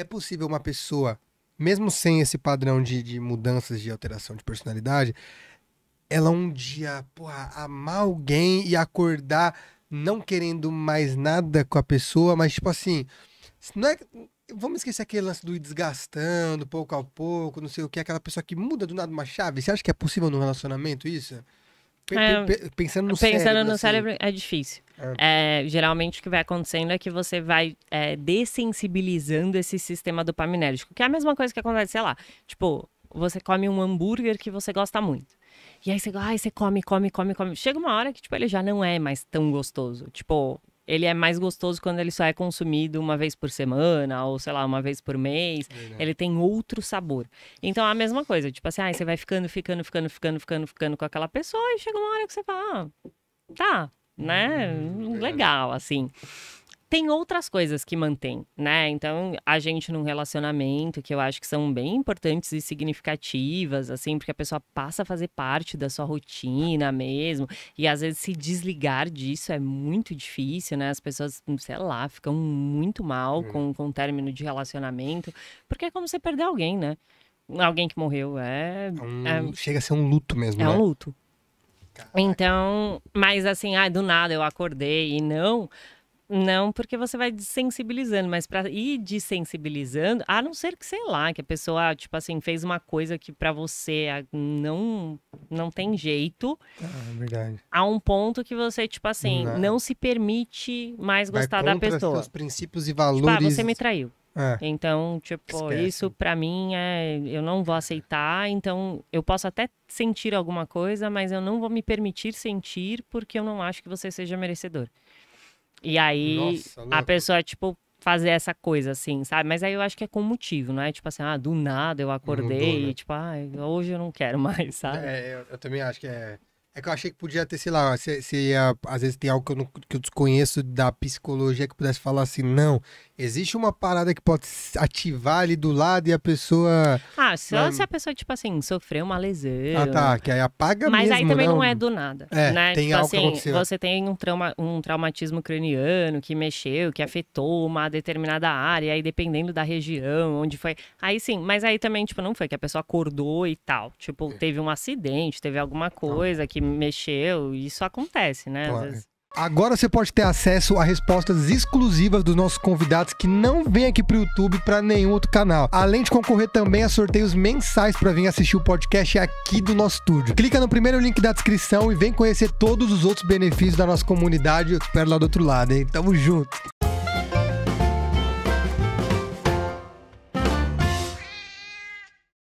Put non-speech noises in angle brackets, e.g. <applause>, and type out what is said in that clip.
É possível uma pessoa, mesmo sem esse padrão de, de mudanças de alteração de personalidade, ela um dia, porra, amar alguém e acordar não querendo mais nada com a pessoa, mas tipo assim, não é, vamos esquecer aquele lance do ir desgastando pouco a pouco, não sei o que, aquela pessoa que muda do nada uma chave. Você acha que é possível num relacionamento isso? P É, pensando no Pensando cérebro. no assim. cérebro é difícil. É, geralmente o que vai acontecendo é que você vai é, dessensibilizando esse sistema dopaminérgico, que é a mesma coisa que acontece, sei lá, tipo, você come um hambúrguer que você gosta muito. E aí você, ai, você come, come, come, come. Chega uma hora que, tipo, ele já não é mais tão gostoso. Tipo, ele é mais gostoso quando ele só é consumido uma vez por semana, ou sei lá, uma vez por mês. Ele tem outro sabor. Então é a mesma coisa, tipo assim, ai, você vai ficando, ficando, ficando, ficando, ficando, ficando com aquela pessoa, e chega uma hora que você fala, ah, tá, né? Legal, assim tem outras coisas que mantém, né? Então, a gente num relacionamento que eu acho que são bem importantes e significativas, assim, porque a pessoa passa a fazer parte da sua rotina mesmo, e às vezes se desligar disso é muito difícil, né? As pessoas, sei lá, ficam muito mal com, com o término de relacionamento, porque é como você perder alguém, né? Alguém que morreu é, É um- é, Chega a ser um luto mesmo, é né? um luto. Então, mas assim, ah, do nada eu acordei e não, não porque você vai desensibilizando, mas para ir desensibilizando, a não ser que sei lá, que a pessoa tipo assim fez uma coisa que pra você ah, não não tem jeito, Ah, é verdade. a um ponto que você tipo assim Não. não se permite mais Vai gostar da pessoa. seus princípios e Tipo, ah, valores. você me traiu. É. Então, tipo, Esquece. isso pra mim é. Eu não vou aceitar. Então, eu posso até sentir alguma coisa, mas eu não vou me permitir sentir porque eu não acho que você seja merecedor. E aí, Nossa, a pessoa, tipo, fazer essa coisa assim, sabe? Mas aí eu acho que é com motivo, não é? Tipo assim, ah, do nada eu acordei Mudou, né? e, tipo, ah, hoje eu não quero <laughs> mais, sabe? É, eu, eu também acho que é. É que eu achei que podia ter, sei lá, se, se ia- às vezes tem algo que eu, não, que eu desconheço da psicologia que pudesse falar assim, não, existe uma parada que pode ativar ali do lado e a pessoa. Ah, só Mas- se a pessoa, tipo assim, sofreu uma lesão. Ah, tá, que aí apaga Mas mesmo. aí também não, não é do nada, É, né? tem tipo algo que assim, aconteceu. você tem um, trauma, um traumatismo craniano que mexeu, que afetou uma determinada área, aí dependendo da região, onde foi. Aí sim, mas aí também, tipo, não foi que a pessoa acordou e tal. Tipo, teve um acidente, teve alguma coisa que mexeu, e isso acontece, né? Claro. Agora você pode ter acesso a respostas exclusivas dos nossos convidados que não vêm aqui pro YouTube para nenhum outro canal. Além de concorrer também a sorteios mensais para vir assistir o podcast aqui do nosso estúdio. Clica no primeiro link da descrição e vem conhecer todos os outros benefícios da nossa comunidade. Eu te espero lá do outro lado, hein? Tamo junto.